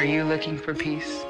Are you looking for peace?